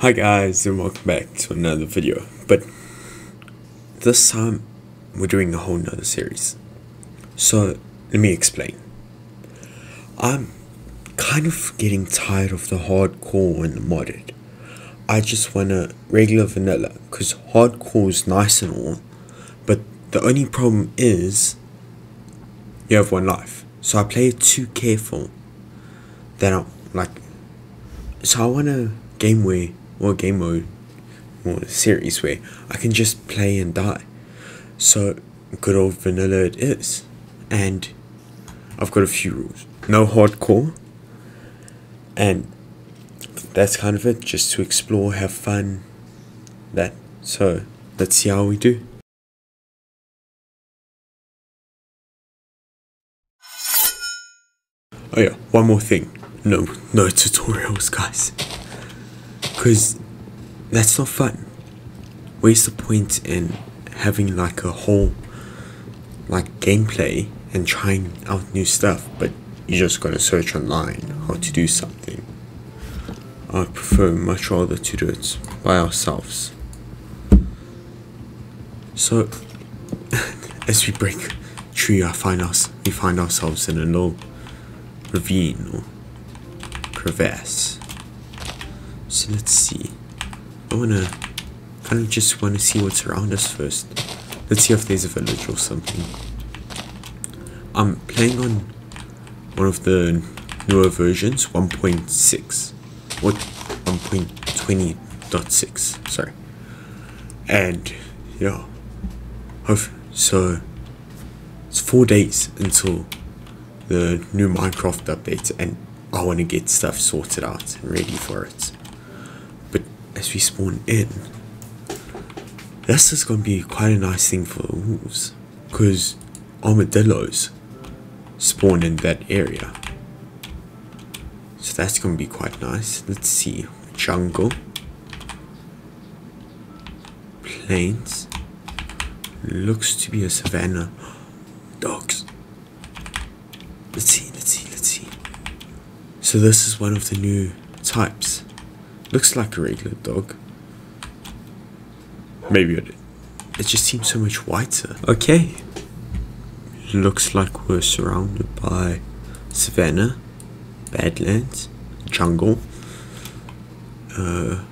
Hi guys and welcome back to another video. But this time we're doing a whole nother series. So let me explain. I'm kind of getting tired of the hardcore and the modded. I just want a regular vanilla because hardcore is nice and all, but the only problem is you have one life. So I play it too careful that I'm like so I want a game where or game mode or a series where I can just play and die. So good old vanilla it is. And I've got a few rules. No hardcore. And that's kind of it. Just to explore, have fun. That. So let's see how we do. Oh yeah, one more thing. No, no tutorials, guys. Because that's not fun. Where's the point in having like a whole like gameplay and trying out new stuff, but you just gotta search online how to do something. I prefer much rather to do it by ourselves. So, as we break through, I find us we find ourselves in a little ravine or crevasse. So let's see. I wanna kind of just wanna see what's around us first. Let's see if there's a village or something. I'm playing on one of the newer versions, 1.6 or 1.20.6. Sorry, and yeah, so it's four days until the new Minecraft update, and I want to get stuff sorted out and ready for it. As we spawn in, this is going to be quite a nice thing for the wolves, because armadillos spawn in that area. So that's going to be quite nice. Let's see. Jungle. Plains. Looks to be a savanna. Dogs. Let's see, let's see, let's see. So this is one of the new types. Looks like a regular dog. Maybe it, it just seems so much whiter. Okay. Looks like we're surrounded by savanna, badlands, jungle, uh,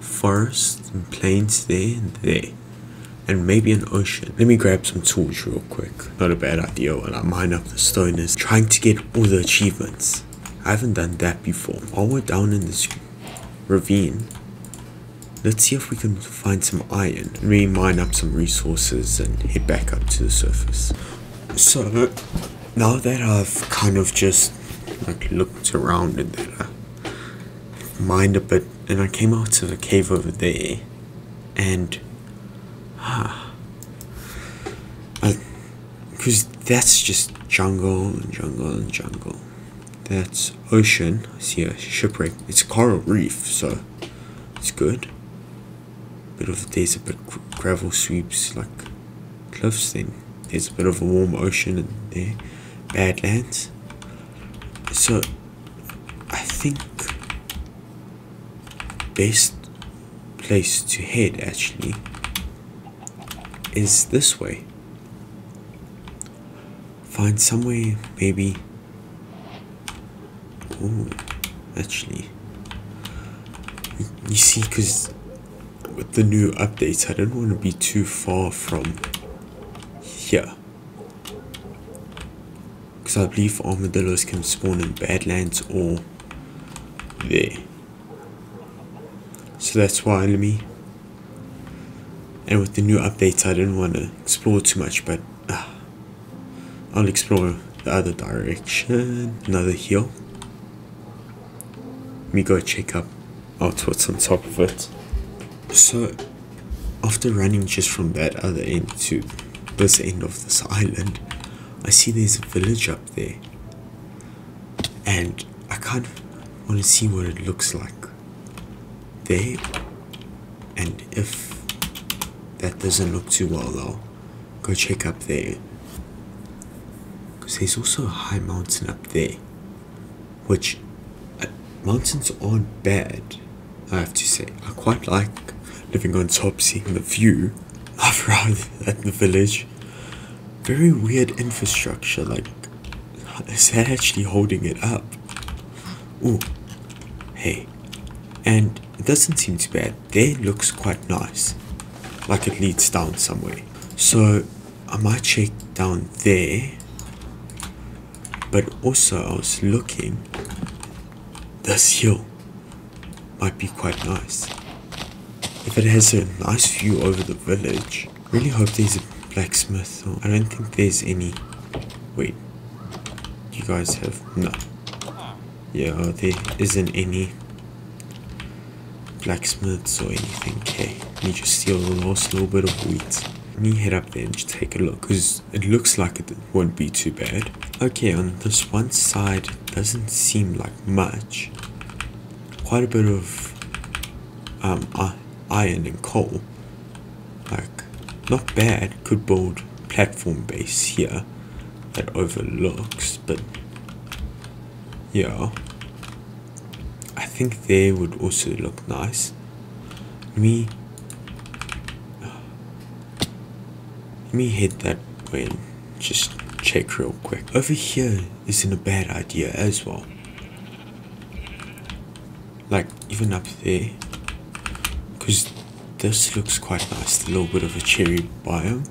forest and plains there and there and maybe an ocean. Let me grab some tools real quick. Not a bad idea while I mine up the stone is trying to get all the achievements. I haven't done that before. While we're down in this ravine, let's see if we can find some iron. Me mine up some resources and head back up to the surface. So, now that I've kind of just like looked around and that I mined a bit and I came out to the cave over there and ah, because that's just jungle and jungle and jungle. That's ocean. I see a shipwreck. It's coral reef, so it's good. Bit of a bit gravel sweeps like cliffs. Then there's a bit of a warm ocean in there. Badlands. So I think best place to head actually is this way. Find somewhere maybe. Oh, actually. You see, because with the new updates, I don't want to be too far from here. Because I believe armadillos can spawn in Badlands or there. So that's why let me and with the new updates I didn't want to explore too much but uh, I'll explore the other direction another hill me go check up out what's on top of it so after running just from that other end to this end of this island I see there's a village up there and I kind of want to see what it looks like there and if that doesn't look too well though. Go check up there. Because there's also a high mountain up there. Which, mountains aren't bad. I have to say, I quite like living on top, seeing the view of around at the village. Very weird infrastructure, like, is that actually holding it up? Ooh, hey, and it doesn't seem too bad. There looks quite nice, like it leads down somewhere. So, I might check down there, but also I was looking, this hill might be quite nice. If it has a nice view over the village, really hope there's a blacksmith. I don't think there's any. Wait, you guys have no. Yeah, oh, there isn't any blacksmiths or anything. Okay, let me just steal the last little bit of wheat. Me head up there and just take a look because it looks like it won't be too bad. Okay, on this one side, doesn't seem like much quite a bit of um, iron and coal. Like, not bad. Could build platform base here that overlooks, but yeah. I think there would also look nice. Me, let me hit that and just check real quick. Over here isn't a bad idea as well. Like even up there. Because this looks quite nice. A little bit of a cherry biome.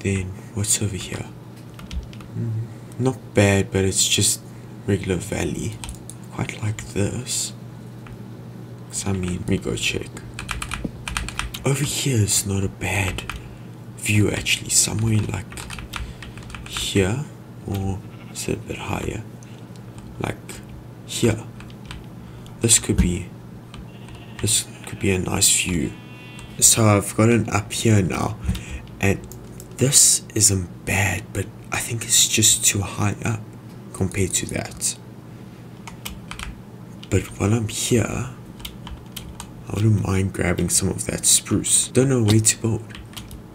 Then what's over here? Mm, not bad but it's just regular valley. Quite like this. So I mean we go check over here is not a bad view actually somewhere like here or is it a bit higher like here. This could be this could be a nice view. So I've got an up here now and this isn't bad but I think it's just too high up compared to that. But while I'm here I wouldn't mind grabbing some of that spruce. Don't know where to build.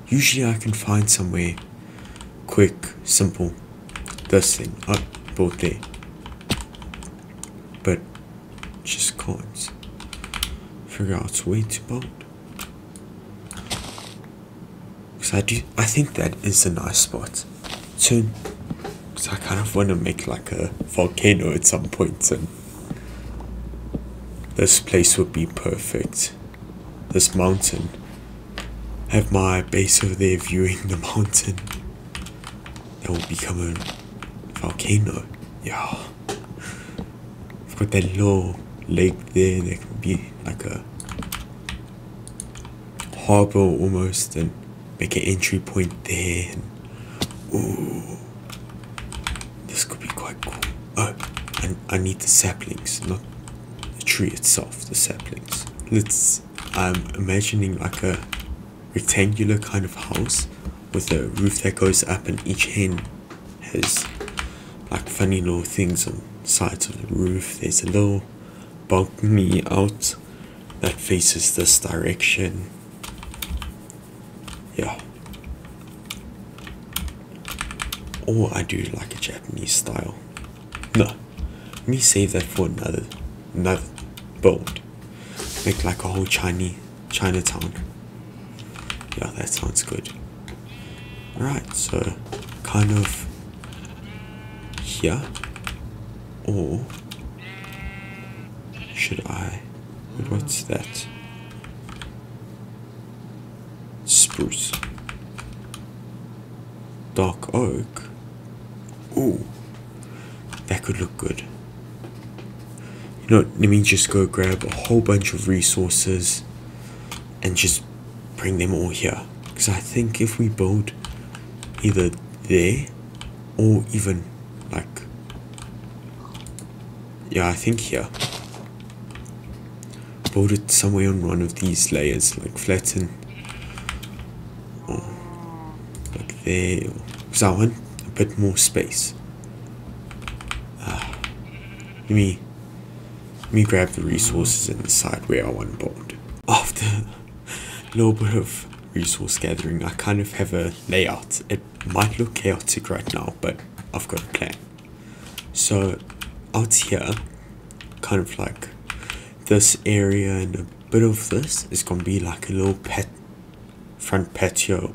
Usually I can find somewhere quick, simple. This thing. Oh, build there but just can't figure out where to build. Because I do, I think that is a nice spot. So, Cause I kind of want to make like a volcano at some point, and this place would be perfect. This mountain. Have my base over there viewing the mountain. That will become a volcano. Yeah got that little lake there that can be like a harbor almost and make an entry point there and ooh this could be quite cool oh I, I need the saplings not tree itself the saplings let's I'm imagining like a rectangular kind of house with a roof that goes up and each end has like funny little things on sides of the roof. There's a little balcony out that faces this direction. Yeah. Or I do like a Japanese style. No. Let me save that for another another build. Make like a whole Chinese Chinatown. Yeah, that sounds good. Alright, so kind of here or should I? What's that? Spruce. Dark oak. Ooh, that could look good. Know, let me just go grab a whole bunch of resources and just bring them all here. Because I think if we build either there or even like yeah, I think here. Build it somewhere on one of these layers, like flatten. Or like there. Because I want a bit more space. Uh, let me me grab the resources and decide where I want to build. After a little bit of resource gathering, I kind of have a layout. It might look chaotic right now, but I've got a plan. So out here, kind of like this area and a bit of this is gonna be like a little pet front patio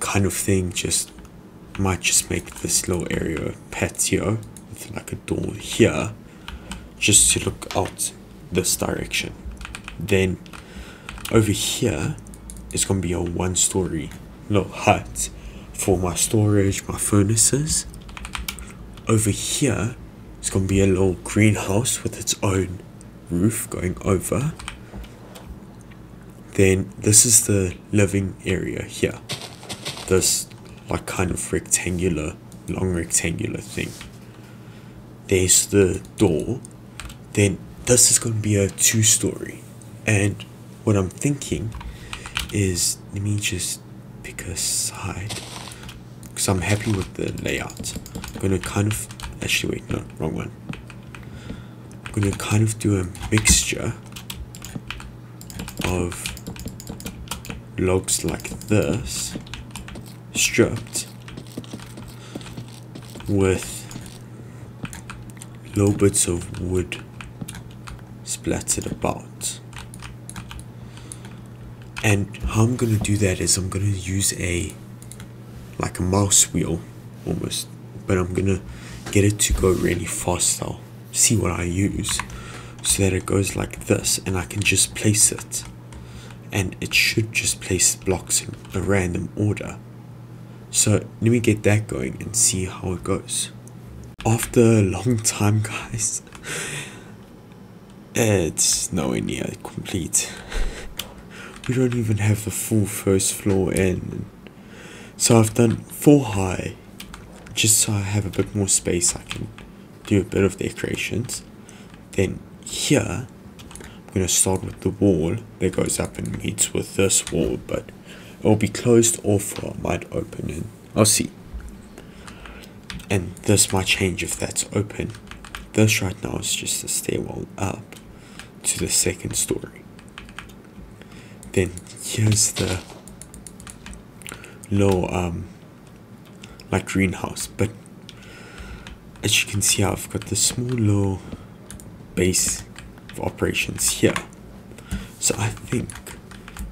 kind of thing just might just make this little area patio with like a door here just to look out this direction. Then over here is gonna be a one story little hut for my storage my furnaces. Over here is gonna be a little greenhouse with its own roof going over. Then this is the living area here. This like kind of rectangular long rectangular thing. There's the door then this is going to be a two story and what i'm thinking is let me just pick a side because i'm happy with the layout. I'm going to kind of actually wait no wrong one. I'm going to kind of do a mixture of logs like this stripped with little bits of wood splattered about and how I'm gonna do that is I'm gonna use a like a mouse wheel almost but I'm gonna get it to go really fast I'll see what I use so that it goes like this and I can just place it and it should just place blocks in a random order. So let me get that going and see how it goes. After a long time guys, it's nowhere near complete. We don't even have the full first floor in. So I've done four high, just so I have a bit more space I can do a bit of decorations. Then here I'm going to start with the wall that goes up and meets with this wall, but it will be closed off or I might open it. I'll see. And this might change if that's open. This right now is just a stairwell up to the second story. Then here's the low um like greenhouse, but as you can see I've got the small low base of operations here. So I think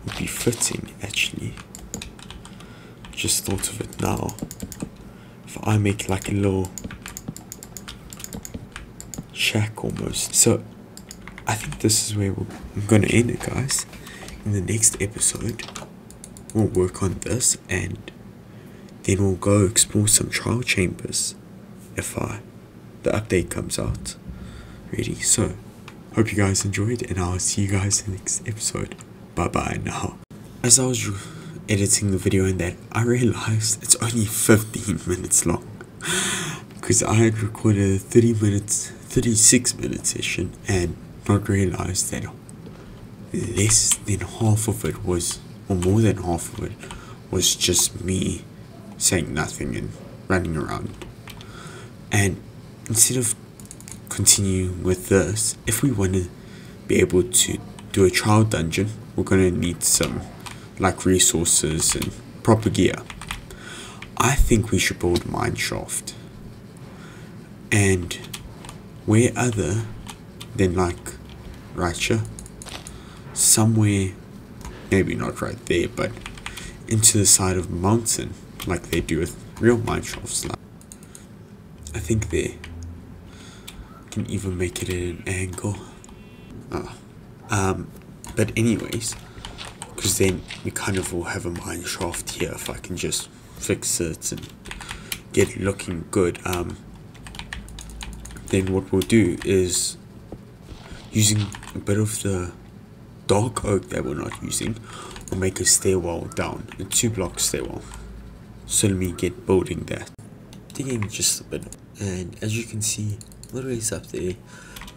would be fitting actually. Just thought of it now. If I make like a little shack almost. So I think this is where I'm gonna end it guys. In the next episode we'll work on this and then we'll go explore some trial chambers if I the update comes out. Ready? So Hope you guys enjoyed, and I'll see you guys in the next episode. Bye bye now. As I was editing the video and that, I realized it's only 15 minutes long. Because I had recorded a 30 minutes, 36 minute session and not realize that less than half of it was, or more than half of it, was just me saying nothing and running around. And instead of continue with this, if we want to be able to do a trial dungeon, we're going to need some like resources and proper gear. I think we should build mineshaft. And where other than like right here, somewhere, maybe not right there, but into the side of mountain like they do with real mineshafts. I think there can even make it at an angle. Oh. Um, but anyways, because then we kind of will have a mine shaft here if I can just fix it and get looking good. Um, then what we'll do is using a bit of the dark oak that we're not using, we'll make a stairwell down, a two block stairwell. So let me get building that. Digging just a bit, and as you can see, literally it's up there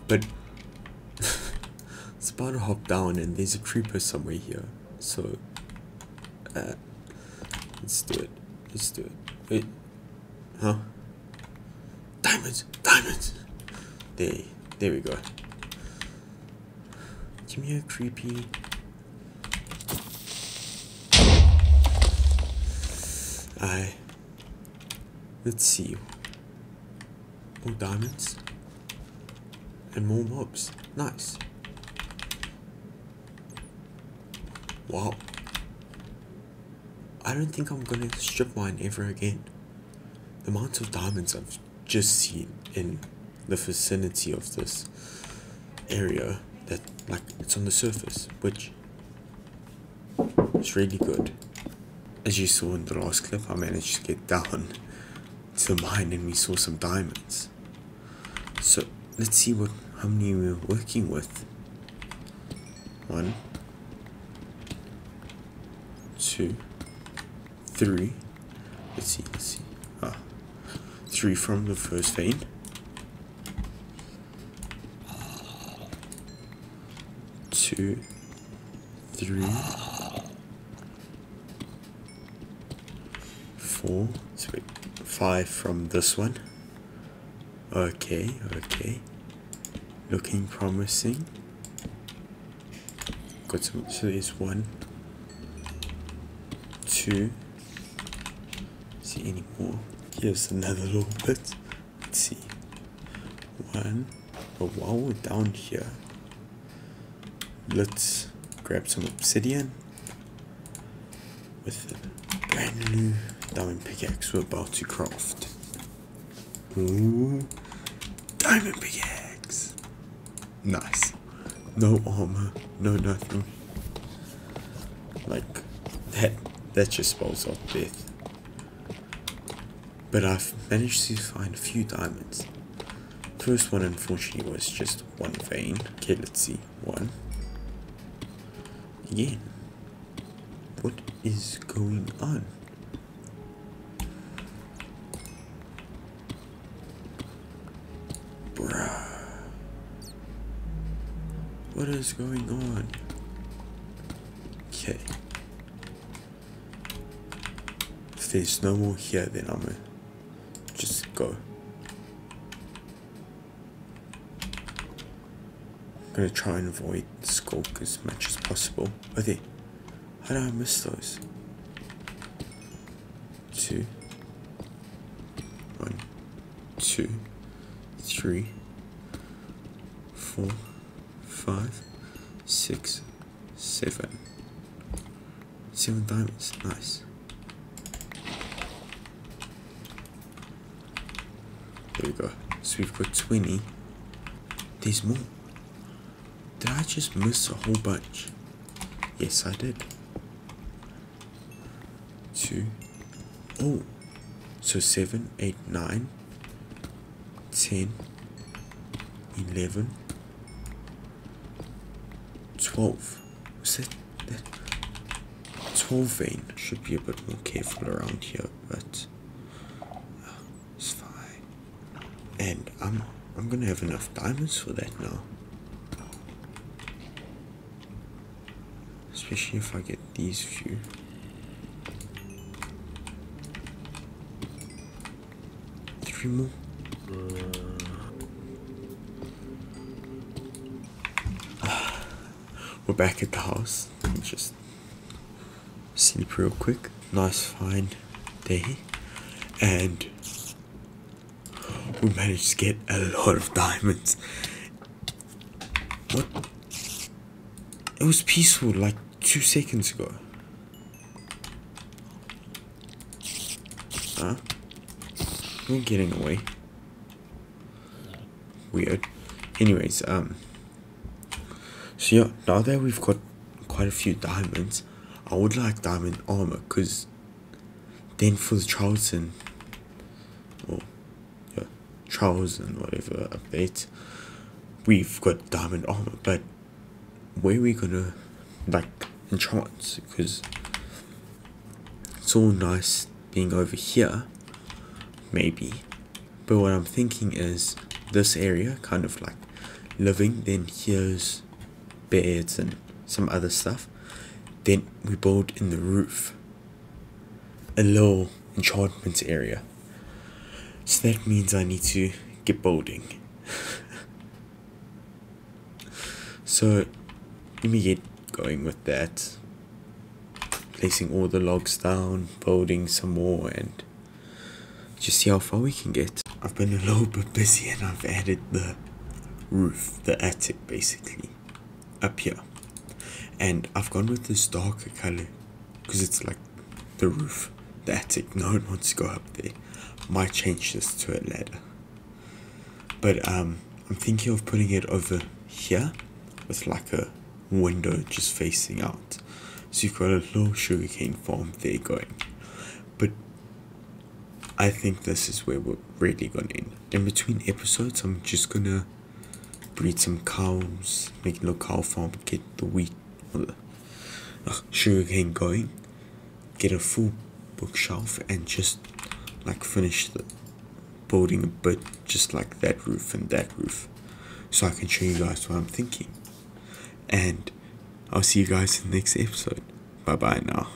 but it's about to hop down and there's a creeper somewhere here. So uh, let's do it let's do it. Wait huh? Diamonds diamonds! There there we go Give me a creepy. I. Let's see. More diamonds. And more mobs. Nice. Wow. I don't think I'm gonna strip mine ever again. The amount of diamonds I've just seen in the vicinity of this area that like it's on the surface, which is really good. As you saw in the last clip, I managed to get down to the mine and we saw some diamonds. So let's see what how many we're working with. One, two, three. Let's see, let's see. Ah, three from the first vein. Two, three, four, wait, five from this one. Okay, okay. Looking promising. Got some, so there's one, two. See any more? Here's another little bit. Let's see. One. While we're down here, let's grab some obsidian with a brand new diamond pickaxe we're about to craft. Ooh, diamond pickaxe. Nice. No armor, no nothing. Like that that just spells out death. But I've managed to find a few diamonds. First one unfortunately was just one vein. Okay, let's see. One. Again. What is going on? What is going on? Okay. If there's no more here, then I'm gonna just go. Gonna try and avoid the sculk as much as possible. Oh, there. How did I miss those? Two. One, two, three, four, five, six, seven. Seven diamonds. Nice. There we go. So we've got 20. There's more. Did I just miss a whole bunch? Yes, I did. Two. Oh. So seven, eight, nine, ten, eleven, twelve. Was that, that 12 vein? Should be a bit more careful around here, but uh, it's fine. And I'm I'm gonna have enough diamonds for that now. Especially if I get these few. Three more. Ah, we're back at the house. Just sleep real quick. Nice fine day. And we managed to get a lot of diamonds. What? It was peaceful like two seconds ago. Huh? We're getting away. Weird. Anyways, um. So yeah, now that we've got quite a few diamonds, I would like diamond armor because then for the Charleston, or yeah, Charles and whatever update, we've got diamond armor. But where are we gonna like enchant? Because it's all nice being over here, maybe. But what I'm thinking is this area, kind of like living. Then here's beds and some other stuff. Then we build in the roof a little enchantment area. So that means I need to get building. so let me get going with that. Placing all the logs down, building some more and just see how far we can get. I've been a little bit busy and I've added the roof, the attic basically, up here. and I've gone with this darker color because it's like the roof, the attic. No one wants to go up there. Might change this to a ladder, but um, I'm thinking of putting it over here with like a window just facing out. So you've got a little sugarcane farm there going. But I think this is where we're really gonna end. In between episodes, I'm just gonna breed some cows, make a little cow farm, get the wheat uh, sugarcane going, get a full bookshelf, and just like finish the building a bit just like that roof and that roof so I can show you guys what I'm thinking. And I'll see you guys in the next episode. Bye bye now.